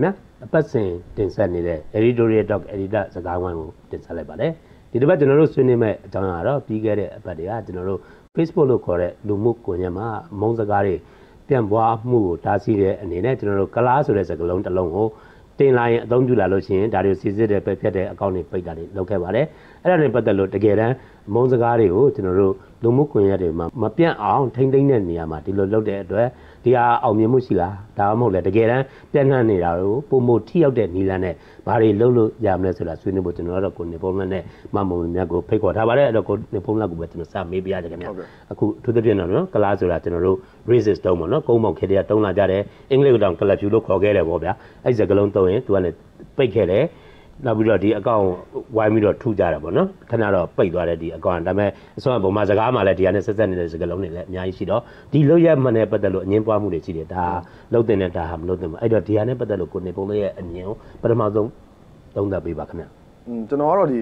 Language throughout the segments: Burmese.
မင်္ဂလာပါခင်ဗျာအပတ်စဉ်တင်ဆက်နေတဲ့ editorial talk editor စကားဝိုင်းကိုတင်ဆက်လိုက်ပါတယ်ဒီတစ်ပတ်ကျွန်တော်တို့ဆွေးနွေးမဲ့အကြောင်းအရာတော့ပြီးခဲ့တဲ့အပတ်တွေကကျွန်တော်တို့ Facebook လို့ခေါ်တဲ့လူမှုကွန်ရက်မှာအမုန်းစကားတွေပြန့်ပွားမှုကိုတားဆီးတဲ့အနေနဲ့ကျွန်တော်တို့ကလားဆိုတဲ့စကားလုံးတစ်လုံးကိုတင်လာရင်အသုံးပြုလာလို့ရှိရင်ဒါတွေစီစစ်တဲ့ပဲဖြတ်တဲ့အကောင့်တွေပိတ်တာတွေလုပ်ခဲ့ပါတယ်အဲ့ဒါနဲ့ပတ်သက်လို့တကယ်တမ်းအမုန်းစကားတွေကိုကျွန်တော်တို့လူမှုကွန်ရက်တွေမှာမပြန့်အောင်ထိမ့်သိမ့်တဲ့နေရာမှာဒီလိုလုပ်တဲ့အတွက် ဒီဟာအောင်မြင်မှုရှိလားဒါမှမဟုတ်လေတကယ်တမ်းပြန့်နှံ့နေတာကိုပုံမထိရောက်တဲ့နီလန်းနဲ့ဘာတွေလုပ်လို့ရမလဲဆိုတာဆွေးနွေးဖို့ကျွန်တော်တို့ကိုနေပုံလက်နဲ့မမုံမြတ်ကိုဖိတ်ခေါ်ထားပါတယ်အဲ့တော့ကိုနေပုံလက်ကိုပဲကျွန်တော်စမေးပြရကြခင်ဗျအခုအထူးသဖြင့်တော့နော်ကလားဆိုတာကျွန်တော်တို့ racist တုံးပေါ့နော်ကုန်းပေါင်ခေတ္တကတုံးလာကြတယ်အင်္ဂလိပ်ကတော့ club view လို့ခေါ်ခဲ့တယ်ပေါ့ဗျာအဲ့ဒီစကလုံးတုံးရင်သူကလည်းပိတ်ခဲ့တယ် နောက်ပြီးတော့ဒီအကောင့်ဝိုင်းပြီးတော့ထုကြတာပေါ့နော်ခဏတော့ပိတ်သွားတယ်ဒီအကောင့်ဒါပေမဲ့အစောကပုံမှန်စကားမှလည်းဒီဟာနဲ့ဆက်ဆက်နေတဲ့စကားလုံးတွေလည်းအများကြီးရှိတော့ဒီလောက်ရမှန်နဲ့ပတ်သက်လို့အငင်းပွားမှုတွေရှိတယ်ဒါလုံးတင်တဲ့ဒါဟာမလုံးတင်ဘူးအဲ့တော့ဒီဟာနဲ့ပတ်သက်လို့ကိုနေပုံလေးရဲ့အမြင်ကိုပထမဆုံးသုံးသပ်ပေးပါခင်ဗျကျွန်တော်ကတော့ဒီ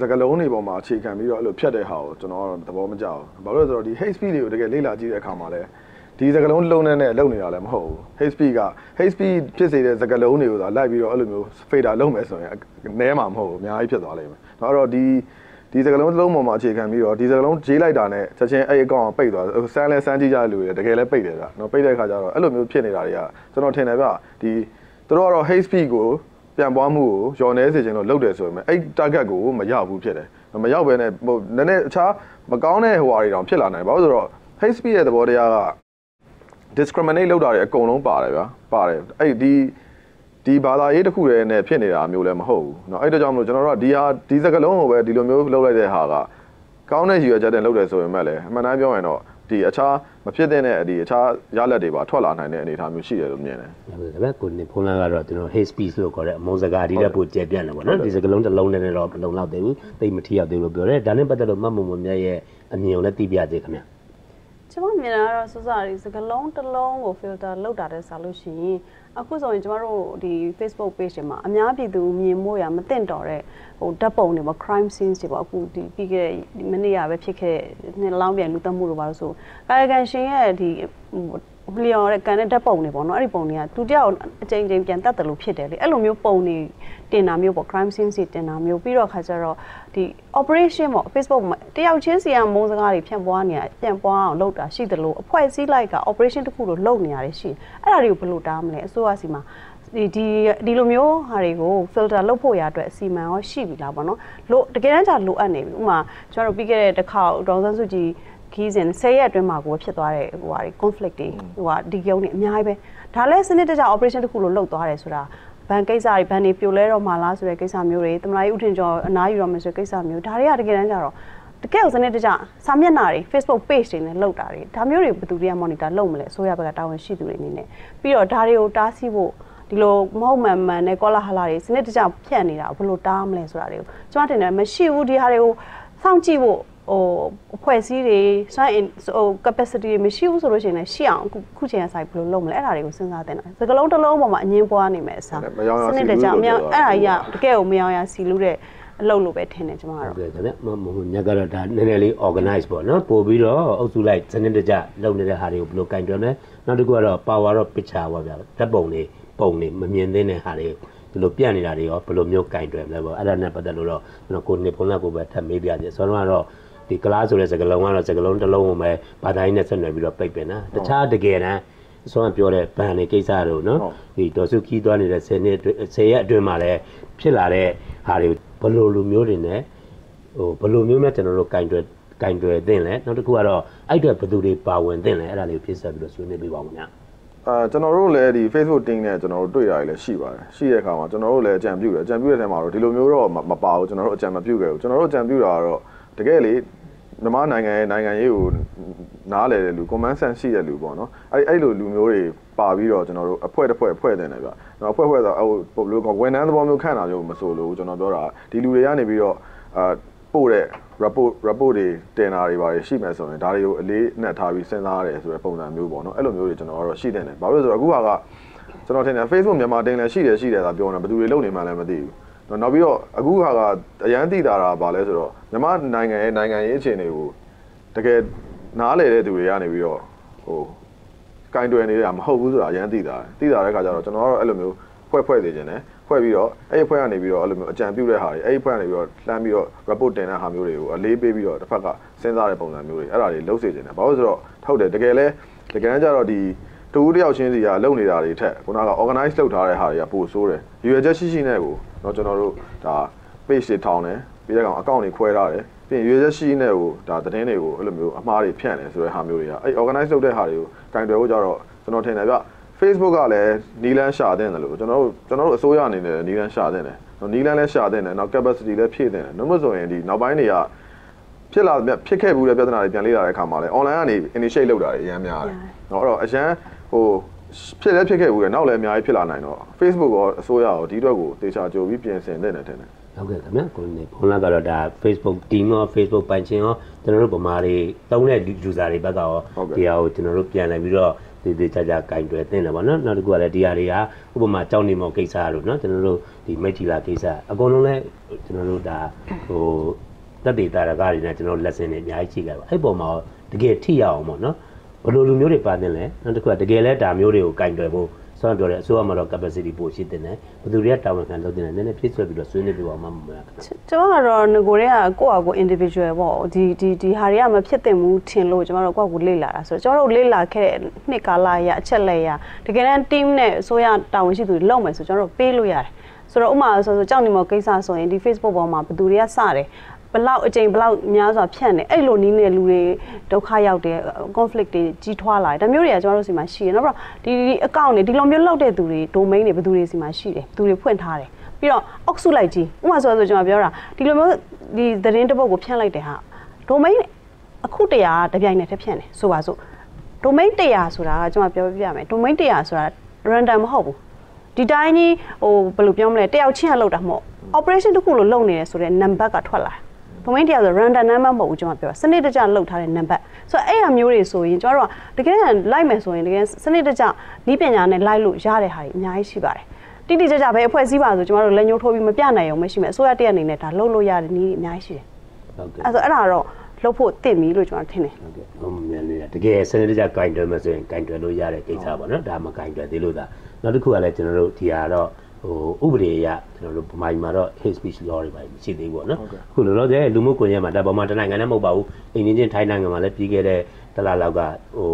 စကလုံးတွေပေါ်မှာအခြေခံပြီးတော့အဲ့လိုဖြတ်တဲ့ဟာကိုကျွန်တော်ကတော့သဘောမကျဘူးဘာလို့လဲဆိုတော့ဒီ hate speech တွေကိုတကယ်လေ့လာကြည့်တဲ့အခါမှာလည်း ဒီစကလုံးလုံးနဲ့နဲ့လုံနေတာလည်းမဟုတ်ဘူး hate speech က hate speech ဖြစ်စေတဲ့စကလုံးတွေကိုသာလိုက်ပြီးတော့အဲ့လိုမျိုး fader လုပ်မယ်ဆိုရင်နဲမှာမဟုတ်ဘူးအများကြီးဖြစ်သွားလိမ့်မယ်။ဒါတော့ဒီဒီစကလုံးလုံးပေါ်မှာအခြေခံပြီးတော့ဒီစကလုံးဂျေးလိုက်တာနဲ့ချက်ချင်းအဲ့အကောင့်ပိတ်သွားဆန်းလဲဆန်းကြည့်ကြလူတွေတကယ်လည်းပိတ်တယ်ဗျ။နော်ပိတ်တဲ့ခါကျတော့အဲ့လိုမျိုးဖြစ်နေတာတွေကကျွန်တော်ထင်တယ်ဗျ။ဒီသူတို့ကတော့ hate speech ကိုပြန်ပွားမှုကိုယော်နေစေချင်လို့လုပ်တယ်ဆိုပေမဲ့အဲ့ target ကိုမရောက်ဘူးဖြစ်တယ်။မရောက်ဘဲနဲ့ဟိုနည်းနည်းအခြားမကောင်းတဲ့ဟိုဟာတွေတောင်ဖြစ်လာနိုင်ဘာလို့ဆိုတော့ hate speech ရဲ့သဘောတရားက discriminate လုပ်တာတွေအကုန်လုံးပါတယ်ဗျာပါတယ်အဲ့ဒီဒီဘာသာရေးတစ်ခုတည်းနဲ့ဖြစ်နေတာမျိုးလည်းမဟုတ်ဘူးเนาะအဲ့ဒါကြောင့်မလို့ကျွန်တော်တို့ကဒီဟာဒီစကလုံးကိုပဲဒီလိုမျိုးလုပ်လိုက်တဲ့ဟာကကောင်းတဲ့ရည်ရွယ်ချက်နဲ့လုပ်တယ်ဆိုရင်မဲ့လည်းအမှန်တမ်းပြောရင်တော့ဒီအခြားမဖြစ်တဲ့ဒီအခြားရလက်တွေပါထွက်လာနိုင်တဲ့အနေအထားမျိုးရှိတယ်လို့မြင်တယ်။ဒါပေမဲ့ကိုနေဖုန်းလန်းကတော့ကျွန်တော် hate speech လို့ခေါ်တဲ့အမုန်းစကားဒီတက်ပိုကျယ်ပြန့်တယ်ပေါ့နော်။ဒီစကလုံးတစ်လုံးနဲ့တော့မလုံလောက်သေးဘူး။သိမထီရောက်သေးလို့ပြောတယ်။ဒါနဲ့ပတ်သက်လို့မတ်မုံမမြတ်ရဲ့အမြင်ကိုလည်းသိပြသေးခင်ဗျာ။ ကျမမြင်တာကတော့စစရီစကလုံးတစ်လုံးကို filter လောက်တာတဲ့ဆိုလို့ရှိရင်အခုဆိုရင်ကျမတို့ဒီ Facebook page တွေမှာအများပြည်သူမြင်မို့ရမသိတော့တဲ့ဟိုဓာတ်ပုံတွေပေါ့ crime scenes တွေပေါ့အခုဒီပြီးခဲ့တဲ့မိနစ်ရပဲဖြစ်ခဲ့နှစ်လောင်းပြန်လူသတ်မှုတွေပါလို့ဆိုကာယကံရှင်ရဲ့ဒီ လျော်တဲ့ကန်တဲ့ဓာတ်ပုံတွေပေါ့နော်အဲ့ဒီပုံတွေကသူတယောက်အချိန်ချင်းပြန်တတ်တယ်လို့ဖြစ်တယ်လေအဲ့လိုမျိုးပုံတွေတင်တာမျိုးပေါ့ crime scene တွေတင်တာမျိုးပြီးတော့ခါကျတော့ဒီ operation ပေါ့ Facebook မှာတယောက်ချင်းစီကမုန်းစကားတွေဖြန့်ပွားနေတာပြန်ပွားအောင်လုပ်တာရှိတယ်လို့အဖွဲ့အစည်းလိုက်က operation တစ်ခုလို့လုပ်နေရတယ်ရှိအဲ့ဒါတွေကိုဘယ်လိုတားမလဲအစိုးရစီမှာဒီဒီဒီလိုမျိုးဟာတွေကို filter လုပ်ဖို့ရအတွက်အစီအမံရောရှိပြီလားပေါ့နော်လို့တကယ်တမ်းကျလိုအပ်နေပြီဥမာကျွန်တော်တို့ပြီးခဲ့တဲ့တစ်ခါဒေါ်စန်းစုကြည် ခီးစဉ်10ရက်အတွင်းမှာကိုဖြစ်သွားတဲ့ဟိုဟာတွေ conflict တွေဟိုဟာဒီကုန်းတွေအများကြီးပဲဒါလည်းစနစ်တကျ operation တစ်ခုလို့လုပ်သွားတယ်ဆိုတာဘန်ကိစ္စတွေဘန်တွေပြိုလဲတော့မှလားဆိုတဲ့ကိစ္စမျိုးတွေတမလာကြီးဥထင်ကျော်အနားယူတော့မယ်ဆိုတဲ့ကိစ္စမျိုးဒါတွေကတကယ်တမ်းကျတော့တကယ်ကိုစနစ်တကျစာမျက်နှာတွေ Facebook page တွေနဲ့လောက်တာတွေဒါမျိုးတွေဘယ်သူတွေက monitor လုပ်မလဲအစိုးရဘက်ကတာဝန်ရှိသူတွေအနေနဲ့ပြီးတော့ဒါတွေကိုတားဆီးဖို့ဒီလိုမဟုတ်မှန်မှန်နဲ့ကောလာဟလာတွေစနစ်တကျဖြန့်နေတာဘယ်လိုတားမလဲဆိုတာတွေကိုကျွန်မတင်တယ်မရှိဘူးဒီဟာတွေကိုစောင့်ကြည့်ဖို့ ဟိုအဖွဲ့အစည်းတွေစွမ်းအင်ဟို capacity တွေမရှိဘူးဆိုလို့ရှိရင်လည်းရှိအောင်အခုခုချိန်ဆိုင်ဘယ်လိုလုပ်မလဲအဲ့ဒါတွေကိုစဉ်းစားတင်တာစကလုံးတစ်လုံးပေါ်မှာအငင်းပွားနေမယ်အစားစနစ်တကျမရောက်အဲ့ဒါကြီးကတကယ်ကိုမရောက်ရစီလို့တဲ့အလုပ်လို့ပဲထင်တယ်ကျွန်မကတော့ဟုတ်ကဲ့ဒါပေမဲ့မဟုတ်ညကတော့ဒါနည်းနည်းလေး organize ပေါ့နော်ပို့ပြီးတော့အုပ်စုလိုက်စနစ်တကျလုပ်နေတဲ့ဟာတွေကိုဘယ်လိုကင်တွယ်မလဲနောက်တစ်ခုကတော့ power of picture ပါဗျာဓာတ်ပုံတွေပုံတွေမမြင်သင့်တဲ့ဟာတွေဒီလိုပြန့်နေတာတွေရောဘယ်လိုမျိုးကင်တွယ်မလဲပေါ့အဲ့ဒါနဲ့ပတ်သက်လို့တော့ကျွန်တော်ကိုနေဖုန်းလက်ကိုပဲထပ်မေးပြသေးတယ်ဆိုတော့ကတော့ ဒီကလားဆိုတဲ့စကလုံးကတော့စကလုံးတစ်လုံးကိုပဲဘာသာရေးနဲ့ဆက်နွယ်ပြီးတော့ပိတ်ပင်တာတခြားတကယ်တမ်းအစောကပြောတဲ့ဗန်တွေကိစ္စတို့နော်ဒီဒေါ်စုခီးသွားနေတဲ့10နှစ်10ရက်အတွင်းမှာလည်းဖြစ်လာတဲ့ဟာတွေဘယ်လိုလူမျိုးတွေနဲ့ဟိုဘယ်လိုမျိုးနဲ့ကျွန်တော်တို့ကင်တွယ်ကင်တွယ်သင့်လဲနောက်တစ်ခုကတော့အဲ့အတွက်ဘယ်သူတွေပါဝင်သင့်လဲအဲ့ဒါလေးကိုဖြည့်ဆက်ပြီးတော့ဆွေးနွေးပေးပါဦးခင်ဗျာအာကျွန်တော်တို့လည်းဒီ Facebook team နဲ့ကျွန်တော်တို့တွေ့တာတွေလည်းရှိပါတယ်ရှိတဲ့အခါမှာကျွန်တော်တို့လည်းအကြံပြုတယ်အကြံပြုတဲ့ထဲမှာတော့ဒီလိုမျိုးတော့မပါဘူးကျွန်တော်တို့အကြံမပြုခဲ့ဘူးကျွန်တော်တို့အကြံပြုတာကတော့တကယ်လေ မြန်မာနိုင်ငံရဲ့နိုင်ငံရေးကိုနားလည်တဲ့လူ common sense ရှိတဲ့လူပေါ့နော်အဲ့အဲ့လိုလူမျိုးတွေပါပြီးတော့ကျွန်တော်တို့အဖွဲ့တစ်ဖွဲ့ဖွဲ့တင်တယ်ဗျ။ကျွန်တော်အဖွဲ့ဖွဲ့ဆိုဟိုဘယ်လိုကဝန်ထမ်းသဘောမျိုးခန့်တာမျိုးမဆိုလို့ကျွန်တော်ပြောတာဒီလူတွေကနေပြီးတော့အာပို့တဲ့ report report တွေတင်တာတွေပါရှိမယ်ဆိုရင်ဒါတွေကိုအလေးနဲ့ထားပြီးစဉ်းစားရတယ်ဆိုတဲ့ပုံစံမျိုးပေါ့နော်အဲ့လိုမျိုးတွေကျွန်တော်ကတော့ရှိတယ်။ဘာလို့လဲဆိုတော့အခုဟာကကျွန်တော်ထင်တယ် Facebook မြန်မာတင်လည်းရှိတယ်ရှိတယ်သာပြောနေဘယ်သူတွေလုပ်နေမှလည်းမသိဘူး။ နောက်ပြီးတော့အခုဟာကအရန်သိတာတာပါလဲဆိုတော့မြန်မာနိုင်ငံရဲ့နိုင်ငံရေးအခြေအနေကိုတကယ်နားလည်တဲ့သူတွေကနေပြီးတော့ဟိုကင်တွယ်နေတာမဟုတ်ဘူးဆိုတာအရင်သိတာသိတာတဲ့ခါကျတော့ကျွန်တော်ကတော့အဲ့လိုမျိုးဖွဲ့ဖွဲ့နေခြင်းနဲ့ဖွဲ့ပြီးတော့အဲ့ဒီဖွဲ့ကနေပြီးတော့အဲ့လိုမျိုးအကြံပြုတဲ့ဟာတွေအဲ့ဒီဖွဲ့ကနေပြီးတော့လှမ်းပြီးတော့ report တင်တဲ့ဟာမျိုးတွေကိုအလေးပေးပြီးတော့တစ်ဖက်ကစဉ်းစားတဲ့ပုံစံမျိုးတွေအဲ့ဒါတွေလုပ်စေခြင်းနဲ့ဘာလို့ဆိုတော့ထုတ်တယ်တကယ်လဲတကယ်တမ်းကျတော့ဒီ တူတယောက်ချင်းစီကလုပ်နေတာတွေထက်ခုနက organize လုပ်ထားတဲ့ဟာတွေကပိုဆိုးတယ်ရွေချက်ရှိရှိနဲ့ကိုတော့ကျွန်တော်တို့ဒါ page တွေထောင်တယ်ပြီးတဲ့ကောင် account တွေခွဲထားတယ်ပြင်ရွေချက်ရှိရှိနဲ့ကိုဒါသတင်းတွေကိုအဲ့လိုမျိုးအမှားတွေဖြန့်တယ်ဆိုတဲ့ဟာမျိုးတွေကအဲ့ organize လုပ်တဲ့ဟာတွေကိုကင်တွယ်ဖို့ကြတော့ကျွန်တော်ထင်တယ်ဗျ Facebook ကလည်းနီလန်းရှာတင်တယ်လို့ကျွန်တော်တို့ကျွန်တော်တို့အစိုးရအနေနဲ့နီလန်းရှာတင်တယ်နီလန်းလည်းရှာတင်တယ်နောက် capacity လည်းဖြည့်တင်တယ်နှုတ်ဆိုရင်ဒီနောက်ပိုင်းတွေကဖြစ်လာဖြစ်ခဲ့ဘူးတဲ့ပြဿနာတွေပြန်လေ့လာတဲ့အခါမှာလည်း online ကနေ initiate လုပ်တာတွေအများကြီးတယ်။နော်အဲ့တော့အရန် ဟိုဖြစ်လည်းဖြစ်ခဲ့ဘူးလေနောက်လည်းအများကြီးဖြစ်လာနိုင်တော့ Facebook ရောအစိုးရရောဒီအတွက်ကိုတေချာကြိုပြီးပြင်ဆင်တဲ့တယ်ထင်တယ်ဟုတ်ကဲ့ခင်ဗျာကိုနေဘုံလာကတော့ဒါ Facebook team ရော Facebook ပိုင်ရှင်ရောကျွန်တော်တို့ဗမာတွေတုံးတဲ့ user တွေဘက်ကရောဒီဟာကိုကျွန်တော်တို့ပြန်လာပြီးတော့ဒီဒီချာချာကင်တွယ်တင်တယ်ဗောနော်နောက်တစ်ခုကလည်းဒီဟာတွေကဥပမာကြောင်းနေမောကိစ္စတို့နော်ကျွန်တော်တို့ဒီမိတ်တီလာကိစ္စအကုန်လုံးလည်းကျွန်တော်တို့ဒါဟိုတက်တေတာရကားတွေနဲ့ကျွန်တော် lesson တွေအများကြီးရှိခဲ့ပါအဲ့ပုံမှာတကယ်ထိရအောင်ဗောနော် ဘယ်လိုလူမျိုးတွေပါတင်လဲနောက်တစ်ခုကတကယ်လဲဒါမျိုးတွေကိုကင်တွယ်ဖို့ဆောင်းပြောတယ်အစိုးရမှာတော့ capacity ပိုရှိတင်တယ်ဘယ်သူတွေကတာဝန်ခံလုပ်တင်တယ်နည်းနည်းဖြည့်ဆွဲပြီးတော့ဆွေးနွေးပြပါမှမမလားခင်ဗျကျွန်တော်ကတော့ငကိုတွေကကိုယ့်အကို individual ပေါ့ဒီဒီဒီဟာတွေကမဖြစ်သင့်ဘူးထင်လို့ကျွန်တော်တို့ကိုယ့်အကိုလေ့လာတာဆိုတော့ကျွန်တော်တို့လေ့လာခဲ့တဲ့နှစ်ကာလရအချက်လက်ရတကယ်တမ်း team နဲ့အစိုးရတာဝန်ရှိသူတွေလုပ်မယ်ဆိုကျွန်တော်တို့ပေးလို့ရတယ်ဆိုတော့ဥမာဆိုဆိုကြောက်နေမောကိစ္စဆိုရင်ဒီ Facebook ပေါ်မှာဘယ်သူတွေကစတယ် ဘလောက်အချိန်ဘလောက်များစွာဖြန့်နေအဲ့လိုနီးနေတဲ့လူတွေဒုက္ခရောက်တယ် conflict တွေကြီးထွားလာတယ်ဒါမျိုးတွေကကျွန်တော်တို့စီမှာရှိတယ်နောက်ပြီးတော့ဒီဒီ account တွေဒီလိုမျိုးလောက်တဲ့သူတွေ domain တွေဘယ်သူတွေစီမှာရှိတယ်ဘယ်သူတွေဖွင့်ထားတယ်ပြီးတော့အောက်စုလိုက်ကြီးဥပမာဆိုဆိုကျွန်တော်ပြောတာဒီလိုမျိုးဒီသတင်းတစ်ပုဒ်ကိုဖြန့်လိုက်တယ်ဟာ domain အခုတရာတပြိုင်နက်တည်းဖြန့်တယ်ဆိုပါစို့ domain 100ဆိုတာကကျွန်တော်ပြောပြပြမယ် domain 100ဆိုတာ random မဟုတ်ဘူးဒီတိုင်းကြီးဟိုဘယ်လိုပြောမလဲတယောက်ချင်းကလောက်တာမဟုတ် operation တစ်ခုလို့လုပ်နေတယ်ဆိုတော့ number ကထွက်လာ domain 100ဆို random number မဟုတ်ဘူးကျွန်တော်ပြောစနစ်တကျလောက်ထားတဲ့ number ဆိုတော့အဲ့အမျိုးတွေဆိုရင်ကျွန်တော်တို့ကတကယ်လိုက်မယ်ဆိုရင်တကယ်စနစ်တကျဤပညာနဲ့လိုက်လို့ရတဲ့ဟာတွေအများကြီးရှိပါတယ်တိတိကျကျပဲအဖွဲ့အစည်းပါဆိုကျွန်တော်တို့လက်ညှိုးထိုးပြီးမပြနိုင်အောင်မရှိမယ်အစိုးရတရက်အနေနဲ့ဒါလုပ်လို့ရတဲ့နည်းတွေအများကြီးရှိတယ်ဟုတ်ကဲ့အဲ့ဆိုအဲ့ဒါတော့လုပ်ဖို့တင့်ပြီလို့ကျွန်တော်ထင်တယ်ဟုတ်ကဲ့ဟိုမြန်နေတာတကယ်စနစ်တကျကင်တွယ်မယ်ဆိုရင်ကင်တွယ်လို့ရတဲ့ကိစ္စပေါ့နော်ဒါမှကင်တွယ်သေးလို့ဒါနောက်တစ်ခုကလည်းကျွန်တော်တို့ဒီဟာတော့ ဟိုဥပဒေအရကျွန်တော်တို့ဗမာပြည်မှာတော့ hate speech law တွေပါရှိသေးဘူးပေါ့နော်အခုလောလောဆယ်လူမှုကွန်ရက်မှာဒါပေါ်မှာတနိုင်ငံနဲ့မဟုတ်ပါဘူးအိန္ဒိယချင်းထိုင်းနိုင်ငံမှာလည်းပြီးခဲ့တဲ့တစ်လလောက်ကဟို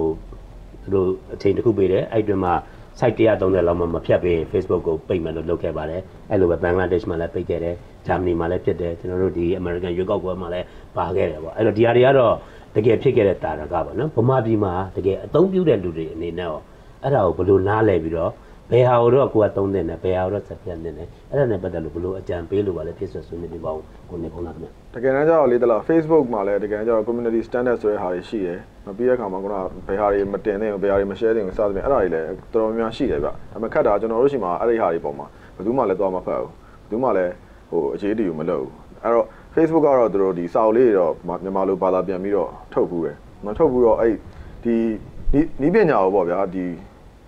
သူတို့အချိန်တစ်ခုပေးတယ်အဲ့တွင်မှာ site 130လောက်မှမဖြတ်ပေး Facebook ကိုပိတ်မယ်လို့လုပ်ခဲ့ပါတယ်အဲ့လိုပဲဘင်္ဂလားဒေ့ရှ်မှာလည်းပိတ်ခဲ့တယ်ဂျာမနီမှာလည်းဖြစ်တယ်ကျွန်တော်တို့ဒီ American ရွေးကောက်ပွဲမှာလည်းပါခဲ့တယ်ပေါ့အဲ့တော့ဒီဟာတွေကတော့တကယ်ဖြစ်ခဲ့တဲ့တာရကပေါ့နော်ဗမာပြည်မှာတကယ်အသုံးပြုတဲ့လူတွေအနေနဲ့ရောအဲ့ဒါကိုဘယ်လိုနားလဲပြီးတော့ ဘယ်ဟာကိုတော့ကိုကသုံးတဲ့နဲ့ဘယ်ဟာကိုတော့ဆက်ပြတ်တဲ့နဲ့အဲ့ဒါနဲ့ပတ်သက်လို့ဘယ်လိုအကြံပေးလို့ပါလဲဖြစ်ဆွဆွေးနွေးပြပါဦးကိုနေဖုန်းလာခင်ဗျတကယ်တမ်းကျတော့လေတလား Facebook မှာလည်းတကယ်တမ်းကျတော့ community standard ဆိုတဲ့ဟာတွေရှိတယ်။မပြီးတဲ့အခါမှာခုနကဘယ်ဟာတွေမတင်သင့်ဘူးဘယ်ဟာတွေမ share သင့်ဘူးစသဖြင့်အဲ့ဒါတွေလည်းတော်တော်များများရှိတယ်ဗျ။ဒါပေမဲ့ခက်တာကျွန်တော်တို့ရှိမှာအဲ့ဒီဟာတွေပုံမှာဘယ်သူမှလည်းသွားမဖတ်ဘူး။ဘယ်သူမှလည်းဟိုအခြေအတီကိုမလုပ်ဘူး။အဲ့တော့ Facebook ကတော့သူတို့ဒီစာအုပ်လေးတွေတော့မြန်မာလိုဘာသာပြန်ပြီးတော့ထုတ်ဘူးပဲ။မထုတ်ဘူးတော့အဲ့ဒီနီးပညာကိုပေါ့ဗျာဒီ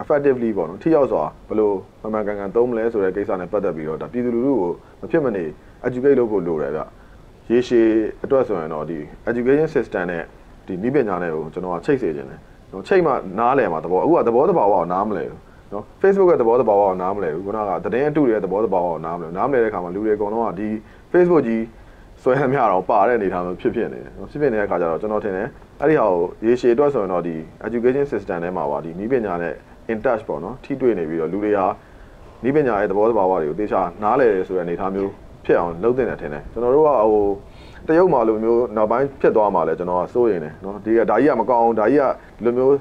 effectively ပေါ့နော်ထိရောက်စွာဘယ်လိုမှန်မှန်ကန်ကန်သုံးမလဲဆိုတဲ့ကိစ္စနဲ့ပတ်သက်ပြီးတော့ဒါပြည်သူလူထုကိုမဖြစ်မနေ educate လုပ်ဖို့လိုတယ်ဗျ။ရေရှည်အတွက်ဆိုရင်တော့ဒီ education system နဲ့ဒီနည်းပညာနဲ့ကိုကျွန်တော်ကချိတ်စေခြင်းတယ်။ကျွန်တော်ချိတ်မှနားလည်မှာသဘောအခုကသဘောတဘာဝကိုနားမလဲဘူး။နော် Facebook ရဲ့သဘောတဘာဝကိုနားမလဲဘူး။ခုနကသတင်းအတုတွေရဲ့သဘောတဘာဝကိုနားမလဲဘူး။နားမလဲတဲ့အခါမှာလူတွေအကုန်လုံးကဒီ Facebook ကြီးဆွဲဟမ်းမြတော့ပါတဲ့အနေအထားမျိုးဖြစ်ဖြစ်နေတယ်။ဖြစ်ဖြစ်နေတဲ့အခါကျတော့ကျွန်တော်ထင်တယ်အဲ့ဒီဟာကိုရေရှည်အတွက်ဆိုရင်တော့ဒီ education system ထဲမှာပါဒီနည်းပညာနဲ့ in touch ပေါ့နော်ထိတွေ့နေပြီးတော့လူတွေဟာနည်းပညာရဲ့သဘောတဘာဝတွေကိုသေချာနားလည်တယ်ဆိုတဲ့အနေအထားမျိုးဖြစ်အောင်လုပ်သင့်တယ်ထင်တယ်ကျွန်တော်တို့ကဟိုတရုတ်မှာလိုမျိုးနောက်ပိုင်းဖြစ်သွားမှာလဲကျွန်တော်ကစိုးရိမ်တယ်နော်ဒီကဒါကြီးကမကောင်းအောင်ဒါကြီးကဒီလိုမျိုး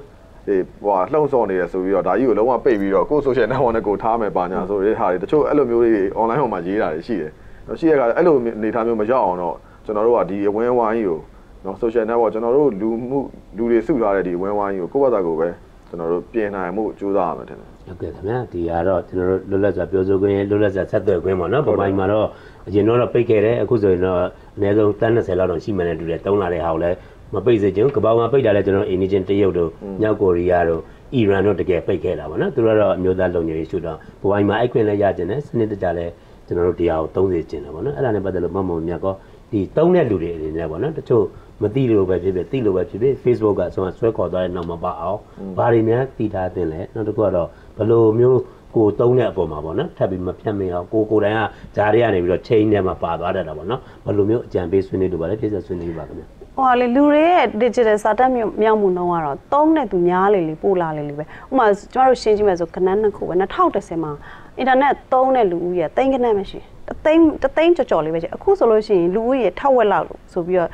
အေးဟိုလှုံ့ဆော်နေရဆိုပြီးတော့ဒါကြီးကိုလုံးဝပိတ်ပြီးတော့ကိုယ် social network နဲ့ကိုထားမယ်ပါညာဆိုတဲ့ဟာတွေတချို့အဲ့လိုမျိုးတွေ online ပေါ်မှာရေးတာတွေရှိတယ်နော်ရှိရကအဲ့လိုအနေအထားမျိုးမရောက်အောင်တော့ကျွန်တော်တို့ကဒီအဝင်းဝိုင်းကြီးကိုနော် social network ကျွန်တော်တို့လူမှုလူတွေစုထားတဲ့ဒီအဝင်းဝိုင်းကြီးကိုကိုယ့်ဘာသာကိုပဲ ကျွန်တော်တို့ပြင်နိုင်မှုကြိုးစားရမယ်ထင်တယ်ဟုတ်ကဲ့ခင်ဗျာဒီကတော့ကျွန်တော်တို့လွတ်လပ်စွာပြောဆိုခွင့်လွတ်လပ်စွာဆက်သွယ်ခွင့်ပေါ့နော်ဗမာပြည်မှာတော့အရင်တော့ပိတ်ခဲ့တယ်အခုဆိုရင်တော့အနည်းဆုံးတန်း20လောက်တော့ရှိမှန်းနဲ့တူတယ်တုံးလာတဲ့ဟာကိုလည်းမပိတ်စေချင်ကဘာမှာပိတ်တာလဲကျွန်တော်အိန္ဒိချင်းတရုတ်တို့မြောက်ကိုရီးယားတို့အီရန်တို့တကယ်ပိတ်ခဲ့တာပေါ့နော်သူတို့ကတော့အမျိုးသားလုံခြုံရေးရှုတော့ဗမာပြည်မှာအိုက်ခွင့်လည်းရကျင်တယ်စနစ်တကျလည်းကျွန်တော်တို့တရားကိုသုံးစေချင်တယ်ပေါ့နော်အဲ့ဒါနဲ့ပတ်သက်လို့မမုံမြတ်ကောဒီတုံးတဲ့လူတွေအနေနဲ့ပေါ့နော်တချို့ မသိလို့ပဲဖြစ်ဖြစ်သိလို့ပဲဖြစ်ဖြစ် Facebook ကဆိုတော့ဆွဲခေါ်သွားတဲ့နောက်မှာပါအောင်ဘာတွေများတည်ထားတင်လဲနောက်တစ်ခုကတော့ဘယ်လိုမျိုးကိုတုံးတဲ့အပေါ်မှာပေါ့နော်ထပ်ပြီးမဖြတ်မရအောင်ကိုကိုယ်တိုင်ကဂျားတွေကနေပြီးတော့ chain ထဲမှာပါသွားတတ်တာပေါ့နော်ဘယ်လိုမျိုးအကြံပေးဆွေးနွေးလို့ပါလဲပြည့်စုံဆွေးနွေးပါခင်ဗျာဟိုလေလူတွေရဲ့ digital စာတက်မြောက်မှုနှုန်းကတော့တုံးတဲ့သူများလေလေပို့လာလေလေပဲဥပမာကျမတို့ရှင်းကြည့်မယ်ဆိုခဏနှစ်ခုပဲ2010မှာအင်တာနက်သုံးတဲ့လူဦးရေတိန်းကနက်မရှိတသိန်းတသိန်းကြော်ကြော်လေးပဲရှိအခုဆိုလို့ရှိရင်လူဦးရေထက်ဝက်လောက်လို့ဆိုပြီးတော့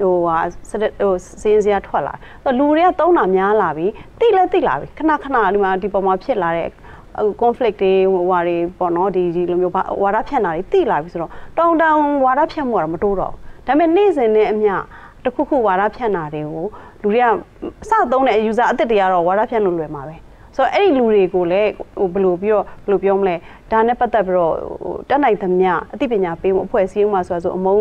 ဟိုဟာစတဲ့ဟိုစင်းစရာထွက်လာတယ်လူတွေကသုံးတာများလာပြီတိလဲတိလာပြီခဏခဏဒီမှာဒီပေါ်မှာဖြစ်လာတဲ့အခု conflict တွေဟိုဟာတွေပေါ့နော်ဒီဒီလိုမျိုးဘာဝါဒဖြန့်တာတွေတိလာပြီဆိုတော့တောင်းတောင်းဝါဒဖြန့်မှုကတော့မတိုးတော့ဘူးဒါပေမဲ့နေ့စဉ်နဲ့အမျှတစ်ခုခုဝါဒဖြန့်တာတွေကိုလူတွေကစသုံးတဲ့ user အသစ်တွေကတော့ဝါဒဖြန့်လို့လွယ်မှာပဲ ဆိုတော့အဲ့ဒီလူတွေကိုလည်းဟိုဘယ်လိုပြီးတော့ဘယ်လိုပြောမလဲဒါနဲ့ပတ်သက်ပြီးတော့ဟိုတက်နိုင်သမျှအသိပညာပေးမှုအဖွဲ့အစည်းမှဆိုတာဆိုအမုံ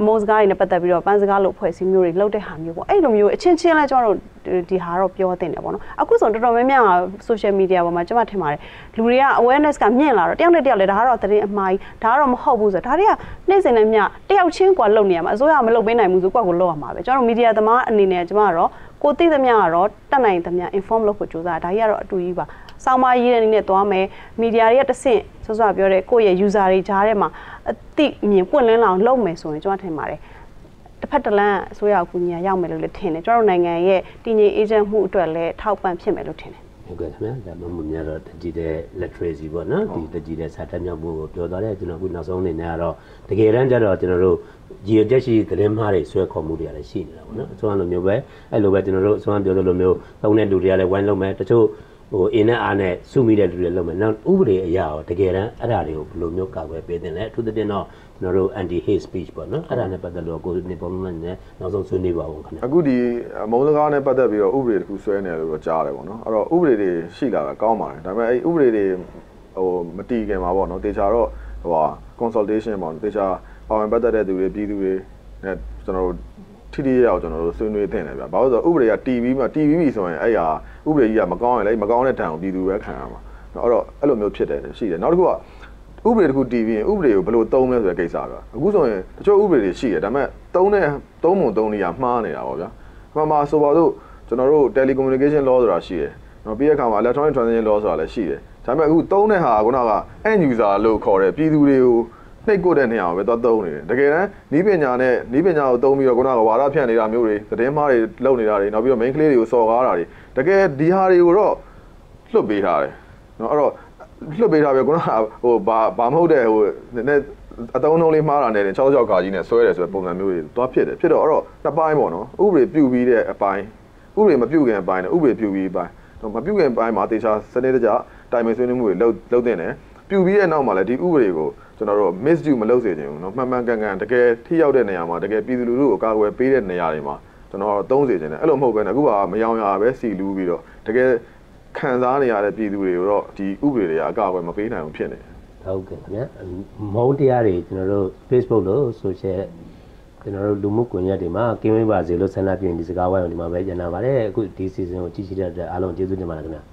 အမုံစကားတွေနဲ့ပတ်သက်ပြီးတော့ပန်းစကားလိုအဖွဲ့အစည်းမျိုးတွေလောက်တဲ့ဟာမျိုးပေါ့အဲ့လိုမျိုးအချင်းချင်းလဲကျွန်တော်တို့ဒီဟာတော့ပြောတင်တယ်ပေါ့နော်အခုဆိုတော်တော်များများ social media ပေါ်မှာကျွန်မထင်ပါတယ်လူတွေက awareness ကမြင့်လာတော့တယောက်နဲ့တယောက်လဲဒါကတော့သတင်းအမှားကြီးဒါကတော့မဟုတ်ဘူးဆိုတော့ဒါတွေကနေ့စဉ်နဲ့မျှတယောက်ချင်းကွာလုံနေရမှာအစိုးရမလုံပေးနိုင်ဘူးဆိုကွာကိုလုံရမှာပဲကျွန်တော်တို့ media သမားအနေနဲ့ကျွန်မကတော့ ကိုသိသမျှကတော့တက်နိုင်သမျှ inform လုပ်ဖို့ကြိုးစားဒါကြီးကတော့အတူကြီးပါစောင်းမရေးတဲ့အနေနဲ့သွားမယ် media တွေကတစ်ဆင့်စောစောပြောတဲ့ကိုယ့်ရဲ့ user တွေကြားထဲမှာအသိမြင်ပွင့်လင်းလာအောင်လုပ်မယ်ဆိုရင်ကျွန်မထင်ပါတယ်တစ်ဖက်တစ်လမ်းအစိုးရအကူအညီရောက်မယ်လို့လည်းထင်တယ်ကျွန်တော်တို့နိုင်ငံရဲ့တည်ငြိမ်အေးချမ်းမှုအတွက်လည်းထောက်ပံ့ဖြစ်မယ်လို့ထင်တယ် ဟုတ်ကဲ့ခင်ဗျာဒါမှမဟုတ်များတော့ digital literacy ပေါ့နော်ဒီ digital စာတတ်မြောက်မှုကိုပြောသွားတဲ့ကျွန်တော်အခုနောက်ဆုံးအနေနဲ့ကတော့တကယ်တမ်းကျတော့ကျွန်တော်တို့ရည်ရွယ်ချက်ရှိသတင်းမှားတွေဆွဲခေါ်မှုတွေကလည်းရှိနေတာပေါ့နော်အစွမ်းလိုမျိုးပဲအဲ့လိုပဲကျွန်တော်တို့အစွမ်းပြောသလိုမျိုးသုံးတဲ့လူတွေကလည်းဝိုင်းလုံးမယ်တချို့ ဟိုအင်းနဲ့အားနဲ့စုမိတဲ့လူတွေလုံးမယ်နောက်ဥပဒေအရာရောတကယ်တမ်းအဲ့ဒါတွေကိုဘယ်လိုမျိုးကာကွယ်ပေးတင်လဲအထူးသဖြင့်တော့ကျွန်တော်တို့ anti hate speech ပေါ့နော်အဲ့ဒါနဲ့ပတ်သက်လို့ကိုနေပုံမှန်နဲ့နောက်ဆုံးဆွေးနွေးပါဦးခင်ဗျာအခုဒီအမုံစကားနဲ့ပတ်သက်ပြီးတော့ဥပဒေတစ်ခုဆွဲနေတယ်လို့တော့ကြားတယ်ပေါ့နော်အဲ့တော့ဥပဒေတွေရှိလာတာကောင်းပါတယ်ဒါပေမဲ့အဲ့ဥပဒေတွေဟိုမတီးခင်မှာပေါ့နော်တေချာတော့ဟိုဟာ consultation ပေါ့နော်တေချာပါဝင်ပတ်သက်တဲ့သူတွေပြည်သူတွေနဲ့ကျွန်တော်တို့ ထိထိရောက်ကျွန်တော်တို့ဆွေးနွေးသင့်တယ်ဗျာဘာလို့လဲဆိုတော့ဥပဒေက TV မှာ TV ပြီဆိုရင်အဲ့ဟာဥပဒေကြီးကမကောင်းရင်လည်းမကောင်းတဲ့တန်ကိုပြည်သူပဲခံရမှာအဲ့တော့အဲ့လိုမျိုးဖြစ်တယ်ရှိတယ်နောက်တစ်ခုကဥပဒေတစ်ခုတည်ပြီးရင်ဥပဒေကိုဘယ်လိုသုံးလဲဆိုတဲ့ကိစ္စပဲအခုဆိုရင်တချို့ဥပဒေတွေရှိတယ်ဒါပေမဲ့သုံးတဲ့သုံးပုံသုံးနေရမှားနေတာပေါ့ဗျာအမှန်မှာဆိုပါတော့ကျွန်တော်တို့ telecommunication law ဆိုတာရှိတယ်နော်ပြီးတဲ့အခါမှာ electronic transaction law ဆိုတာလည်းရှိတယ်ဒါပေမဲ့အခုသုံးတဲ့ဟာကခုနက end user လို့ခေါ်တဲ့ပြည်သူတွေကို နှိပ်ကွတဲ့နေရာမှာပဲသွားသုံးနေတယ်တကယ်တမ်းဤပညာနဲ့ဤပညာကိုသုံးပြီးတော့ခုနကဝါဒဖြန့်နေတာမျိုးတွေသတင်းမှားတွေလုပ်နေတာတွေနောက်ပြီးတော့ main ကလေးတွေကိုစော်ကားတာတွေတကယ်ဒီဟာတွေကိုတော့လွတ်ပေးထားတယ်နော်အဲ့တော့လွတ်ပေးထားပြီခုနကဟိုဘာဘာမဟုတ်တဲ့ဟိုနည်းနည်းအတုံးလုံးလေးမှားတာနဲ့6 6ကာကြီးနဲ့ဆွဲတယ်ဆိုတဲ့ပုံစံမျိုးတွေသွားဖြစ်တယ်ဖြစ်တော့အဲ့တော့နှစ်ပိုင်းပေါ့နော်ဥပဒေပြုတ်ပြီးတဲ့အပိုင်းဥပဒေမပြုတ်ခင်အပိုင်းနဲ့ဥပဒေပြုတ်ပြီးအပိုင်းတော့မပြုတ်ခင်အပိုင်းမှာတေချာစနစ်တကျတိုင်ပင်ဆွေးနွေးမှုတွေလုပ်လုပ်တင်တယ်ပြုတ်ပြီးတဲ့နောက်မှာလည်းဒီဥပဒေကို ကျွန်တော်တို့ misuse မလုပ်စေချင်ဘူးเนาะမှန်မှန်ကန်ကန်တကယ်ထိရောက်တဲ့နေရာမှာတကယ်ပြည်သူလူထုကိုအကာအကွယ်ပေးတဲ့နေရာတွေမှာကျွန်တော်တို့သုံးစေချင်တယ်အဲ့လိုမဟုတ်ဘဲနဲ့အခုကမယောင်ရပဲစီလူးပြီးတော့တကယ်ခံစားနေရတဲ့ပြည်သူတွေကိုတော့ဒီဥပဒေတွေကအကာအကွယ်မပေးနိုင်ဘူးဖြစ်နေတယ် ဟုတ်ကဲ့ခင်ဗျာမုံတရားတွေကျွန်တော်တို့ Facebook လို့ social ကျွန်တော်တို့လူမှုကွန်ရက်တွေမှာကင်းဝေးပါစေလို့ဆန္ဒပြုရင်ဒီစကားဝိုင်းကိုဒီမှာပဲညံပါပါတယ်အခုဒီ season ကိုကြည့်ရှိတဲ့အတွက်အားလုံးကျေးဇူးတင်ပါတယ်ခင်ဗျာ